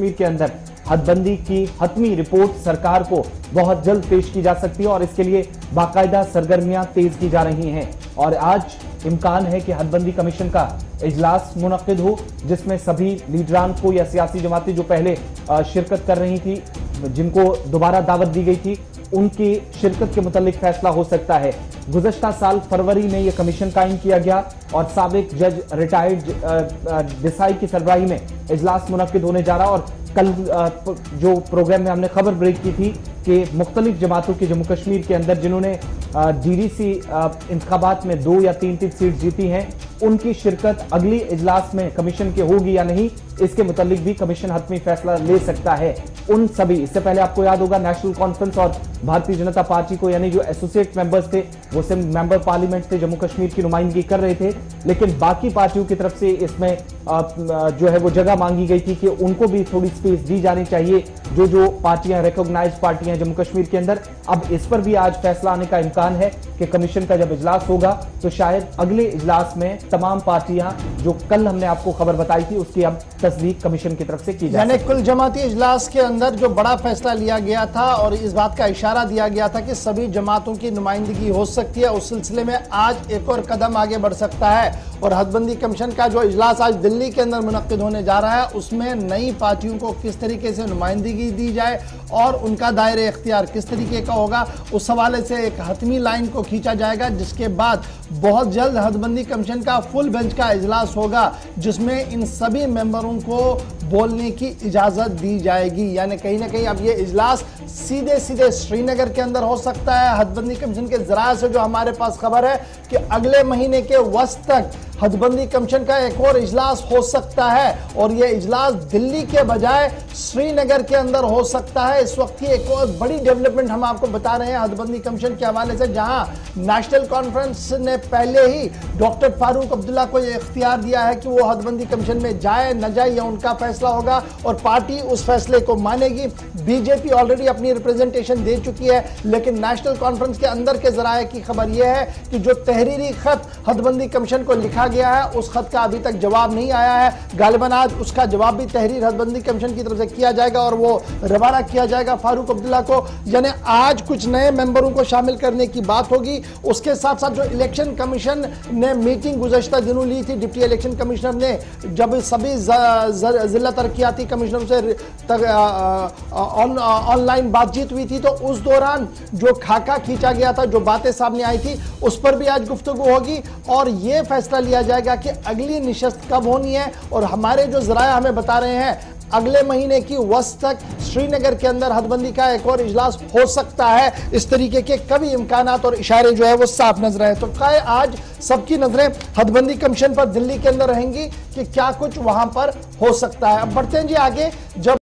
कश्मीर के अंदर हदबंदी की हतमी रिपोर्ट सरकार को बहुत जल्द पेश की जा सकती है और इसके लिए बाकायदा सरगर्मियाँ तेज की जा रही हैं। और आज इम्कान है कि हदबंदी कमीशन का इजलास मुनद हो, जिसमें सभी लीडरान को या सियासी जमातें जो पहले शिरकत कर रही थी जिनको दोबारा दावत दी गई थी, उनकी शिरकत के मुतालिक फैसला हो सकता है। गुजशत साल फरवरी में यह कमीशन कायम किया गया और सबक जज रिटायर्ड डिसाई की सरबराही में इजलास मुनद होने जा रहा और कल जो प्रोग्राम में हमने खबर ब्रेक की थी कि मुख्तलिफ़ जमातों की जम्मू कश्मीर के अंदर जिन्होंने डी डीडीसी इंतबात में दो या तीन तीन सीट जीती हैं उनकी शिरकत अगली इजलास में कमीशन के होगी या नहीं, इसके मुतालिक भी कमीशन हतमी फैसला ले सकता है। उन सभी, इससे पहले आपको याद होगा नेशनल कॉन्फ्रेंस और भारतीय जनता पार्टी को, यानी जो एसोसिएट मेंबर्स थे, वो सिर्फ़ मेंबर पार्लियामेंट से जम्मू कश्मीर की नुमाइंदगी कर रहे थे। लेकिन बाकी पार्टियों की तरफ़ से इसमें जो है वो जगह मांगी गई थी कि उनको भी थोड़ी स्पेस दी जानी चाहिए। जो जो पार्टियाँ रिकॉग्नाइज पार्टियाँ जम्मू कश्मीर के अंदर अब इस पर भी आज फैसला आने का इम्कान है कि कमीशन का जब इजलास होगा तो शायद अगले इजलास में तमाम पार्टियाँ जो कल हमने आपको खबर बताई थी उसकी अब तस्दीक कमीशन की तरफ़ से की जाए कुल जमाती इजलास के अंदर जो बड़ा फैसला लिया गया था और इस बात का इशारा दिया गया था कि सभी जमातों की नुमाइंदगी हो सकती है उस सिलसिले में आज एक और कदम आगे बढ़ सकता है। और हदबंदी कमीशन का जो इजलास आज दिल्ली के अंदर मुनद होने जा रहा है। उसमें नई पार्टियों को किस तरीके से नुमाइंदगी दी जाए और उनका दायरे इख्तियार किस तरीके का होगा, उस हवाले से एक हतमी लाइन को खींचा जाएगा, जिसके बाद बहुत जल्द हदबंदी कमीशन का फुल बेंच का इजलास होगा, जिसमें इन सभी मेंबरों को बोलने की इजाज़त दी जाएगी। यानी कहीं ना कहीं अब ये इजलास सीधे सीधे श्रीनगर के अंदर हो सकता है। हदबंदी कमीशन के जरा से जो हमारे पास खबर है कि अगले महीने के वस्त तक हदबंदी कमीशन का एक और इजलास हो सकता है, और यह इजलास दिल्ली के बजाय श्रीनगर के अंदर हो सकता है। इस वक्त की एक और बड़ी डेवलपमेंट हम आपको बता रहे हैं हदबंदी कमीशन के हवाले से, जहाँ नेशनल कॉन्फ्रेंस ने पहले ही डॉक्टर फारूक अब्दुल्ला को यह इख्तियार दिया है कि वो हदबंदी कमीशन में जाए, न जाए, यह उनका फैसला होगा और पार्टी उस फैसले को मानेगी। बीजेपी ऑलरेडी अपनी रिप्रेजेंटेशन दे चुकी है, लेकिन नेशनल कॉन्फ्रेंस के अंदर के जराए की खबर यह है कि जो तहरीरी खत हदबंदी कमीशन को लिखा गया है, उस खत का अभी तक जवाब नहीं आया है। गालिबन आज उसका जवाब भी तहरीर हदबंदी कमीशन की तरफ़ से किया जाएगा और वो रवाना किया जाएगा फारूक अब्दुल्ला को। यानी आज कुछ नए मेंबरों को शामिल करने की बात होगी। उसके साथ साथ जो इलेक्शन कमीशन ने मीटिंग गुजशत दिनों ली थी, डिप्टी इलेक्शन कमिश्नर ने, जब सभी जिला तरक्याती कमिश्नरों से ऑनलाइन बातचीत हुई थी तो उस दौरान जो खाका खींचा गया था, जो बातें सामने आई थी, उस पर भी आज गुफ्तु होगी। और यह फैसला लिया जाएगा कि अगली निशस्त कब होनी है। और हमारे जो जराया हमें बता रहे हैं अगले महीने की वस्त तक श्रीनगर के अंदर हदबंदी का एक और इजलास हो सकता है। इस तरीके के कभी इम्कान और इशारे जो है वो साफ़ नज़र आए। तो क्या आज सबकी नज़रें हदबंदी कमीशन पर दिल्ली के अंदर रहेंगी कि क्या कुछ वहाँ पर हो सकता है। अब बढ़ते हैं जी आगे, जब